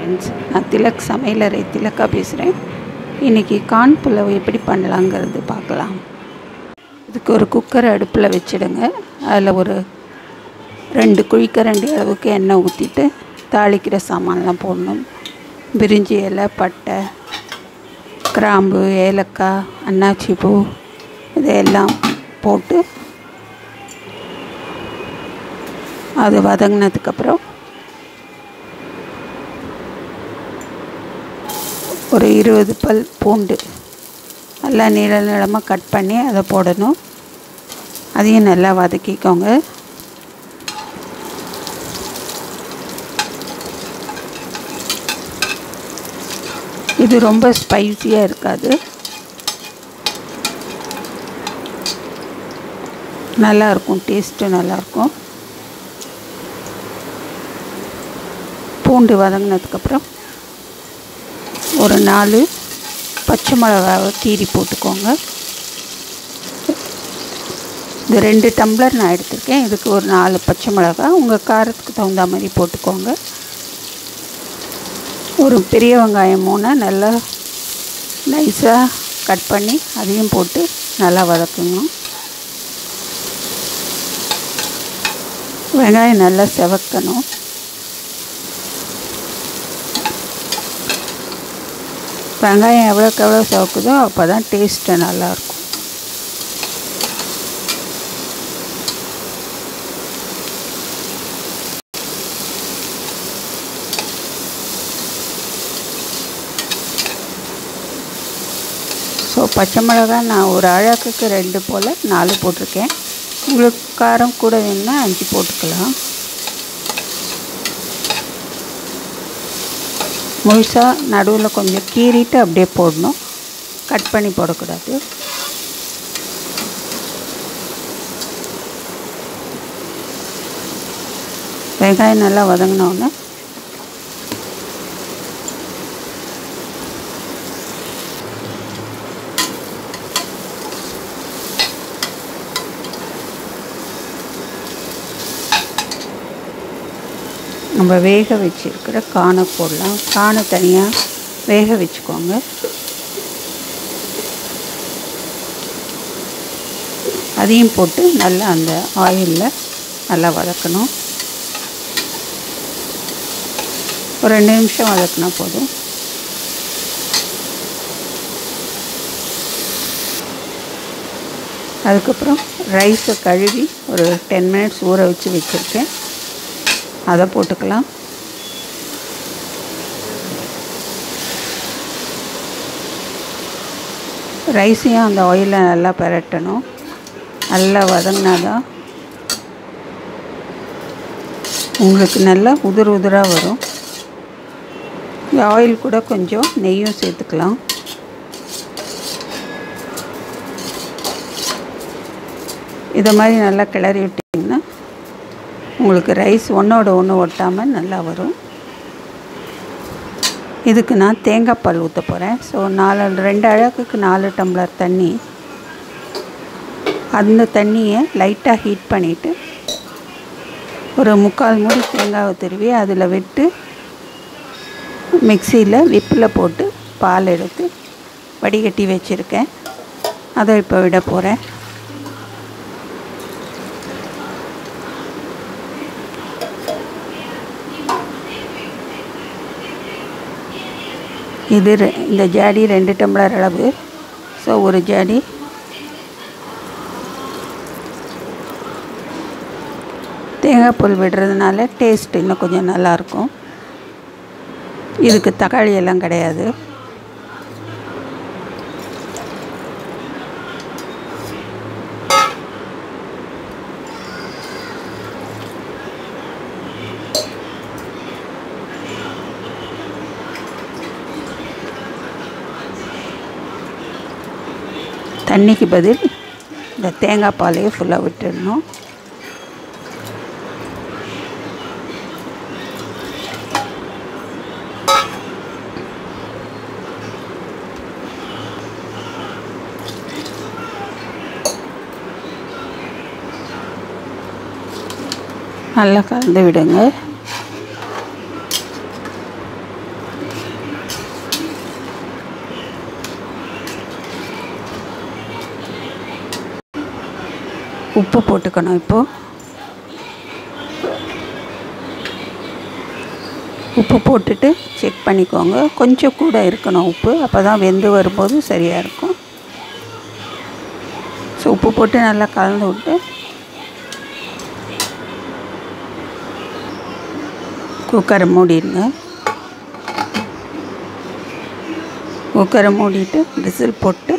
Friends நான் திலக் சமையலறை திலக்கா பேசுகிறேன் இன்றைக்கி கான் புலவு எப்படி பண்ணலாங்கிறது பார்க்கலாம். இதுக்கு ஒரு குக்கர் அடுப்பில் வச்சிடுங்க. அதில் ஒரு ரெண்டு குழிக்கரண்டி அளவுக்கு எண்ணெய் ஊற்றிட்டு தாளிக்கிற சாமான்லாம் போடணும். பிரிஞ்சி இலை பட்டை கிராம்பு ஏலக்காய் அன்னாச்சி பூ இதையெல்லாம் போட்டு அது வதங்கினதுக்கப்புறம் ஒரு இருபது பல் பூண்டு நல்லா நீள நீளமாக கட் பண்ணி அதை போடணும். அதையும் நல்லா வதக்கிக்கோங்க. இது ரொம்ப ஸ்பைஸியாக இருக்காது. நல்லாயிருக்கும் டேஸ்ட்டு நல்லாயிருக்கும் பூண்டு வதங்கினதுக்கப்புறம் ஒரு நாலு பச்சை மிளகாவை கீரி போட்டுக்கோங்க. இது ரெண்டு டம்ளர் நான் எடுத்திருக்கேன். இதுக்கு ஒரு நாலு பச்சை மிளகா. உங்கள் காரத்துக்கு தகுந்த மாதிரி போட்டுக்கோங்க. ஒரு பெரிய வெங்காயம் மூணு நல்லா நைஸாக கட் பண்ணி அதையும் போட்டு நல்லா வதக்குங்க வெங்காயம் நல்லா செவக்கணும். வெங்காயம் எவ்வளோக்கு எவ்வளோ சவுக்குதோ அப்போ தான் டேஸ்ட்டு நல்லாயிருக்கும். ஸோ பச்சை மிளகா நான் ஒரு அழகுக்கு ரெண்டு போல் நாலு போட்டிருக்கேன். உங்களுக்கு காரம் கூட வேணும்னா அஞ்சு போட்டுக்கலாம். முழுசாக நடுவில் கொஞ்சம் கீறிட்டு அப்படியே போடணும். கட் பண்ணி போடக்கூடாது. வெங்காயம் நல்லா வதங்கினோடனே நம்ம வேக வச்சுருக்கிற காணை போடலாம். காணை தனியாக வேக வச்சுக்கோங்க. அதையும் போட்டு நல்லா அந்த ஆயிலில் நல்லா வதக்கணும். ஒரு ரெண்டு நிமிஷம் வதக்கினா போதும். அதுக்கப்புறம் ரைஸை கழுவி ஒரு டென் மினிட்ஸ் ஊற வச்சு வச்சுருக்கேன். அதை போட்டுக்கலாம். ரைஸையும் அந்த ஆயிலில் நல்லா பரட்டணும். நல்லா வதங்கினா தான் உங்களுக்கு நல்லா உதிர் உதிராக வரும். இந்த ஆயில் கூட கொஞ்சம் நெய்யும் சேர்த்துக்கலாம். இதை மாதிரி நல்லா கிளறி விட்டிங்கன்னா உங்களுக்கு ரைஸ் ஒன்றோட ஒன்று ஒட்டாமல் நல்லா வரும். இதுக்கு நான் தேங்காய் பால் ஊற்ற போகிறேன் ஸோ நாலு ரெண்டு அழகுக்கு நாலு டம்ளர் தண்ணி. அந்த தண்ணியை லைட்டாக ஹீட் பண்ணிவிட்டு ஒரு முக்கால் மூடி தேங்காவை திருவி அதில் விட்டு மிக்சியில் விப்பில் போட்டு பால் எடுத்து வடிகட்டி வச்சுருக்கேன். அதை இப்போ விட போகிறேன் இது இந்த ஜாடி ரெண்டு டம்ளர் அளவு. ஸோ ஒரு ஜாடி. தேங்காய் விடுறதுனால டேஸ்ட் இன்னும் கொஞ்சம் நல்லாயிருக்கும் இதுக்கு தக்காளி எல்லாம் கிடையாது. தண்ணிக்கு பதில் இந்த தேங்காய் பாலையே ஃபுல்லாக விட்டுடணும். நல்லா கலந்து விடுங்க. உப்பு போட்டுக்கணும் இப்போது உப்பு போட்டுட்டு செக் பண்ணிக்கோங்க. கொஞ்சம் கூட இருக்கணும் உப்பு. அப்போ தான் வெந்து வரும்போது சரியாக இருக்கும். ஸோ உப்பு போட்டு நல்லா கலந்து விட்டு குக்கரை மூடிடுங்க. குக்கரை மூடிட்டு விசில் போட்டு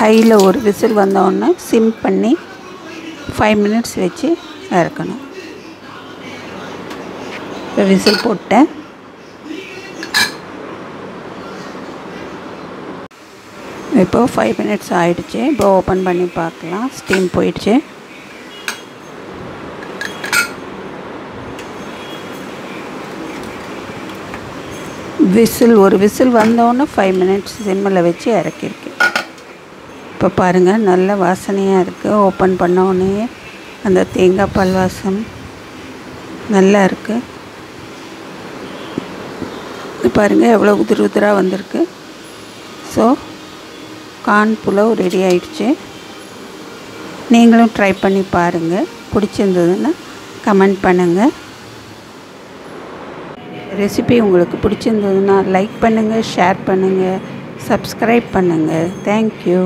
ஹையில் ஒரு விசில் வந்தோடனே சிம் பண்ணி ஃபைவ் மினிட்ஸ் வச்சு இறக்கணும். இப்போ விசில் போட்டேன். இப்போ ஃபைவ் மினிட்ஸ் ஆகிடுச்சு இப்போ ஓப்பன் பண்ணி பார்க்கலாம். ஸ்டீம் போயிடுச்சு. விசில் ஒரு விசில் வந்தோடனே ஃபைவ் மினிட்ஸ் சிம்மில் வச்சு இறக்கியிருக்கேன். இப்போ பாருங்கள் நல்ல வாசனையாக இருக்குது ஓப்பன் பண்ண உடனே அந்த தேங்காய் பால் வாசம் நல்லா இருக்குது பாருங்கள் எவ்வளோ உதிர் உதிராக வந்திருக்கு. ஸோ கார்ன் புலவ் ரெடி ஆயிடுச்சு. நீங்களும் ட்ரை பண்ணி பாருங்கள் பிடிச்சிருந்ததுன்னா கமெண்ட் பண்ணுங்கள் ரெசிபி உங்களுக்கு பிடிச்சிருந்ததுன்னா லைக் பண்ணுங்கள் ஷேர் பண்ணுங்கள் சப்ஸ்கிரைப் பண்ணுங்கள் தேங்க்யூ